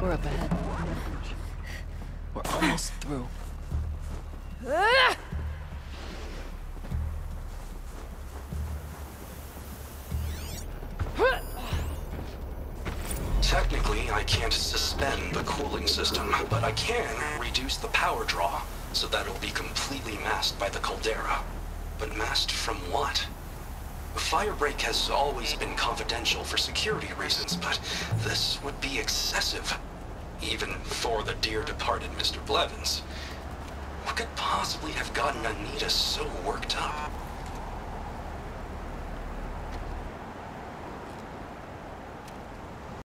We're up ahead. We're almost through. Technically, I can't suspend the cooling system, but I can reduce the power draw so that it'll be completely masked by the caldera. But masked from what? Firebreak has always been confidential for security reasons, but this would be excessive. Even for the dear departed Mr. Blevins. What could possibly have gotten Anita so worked up?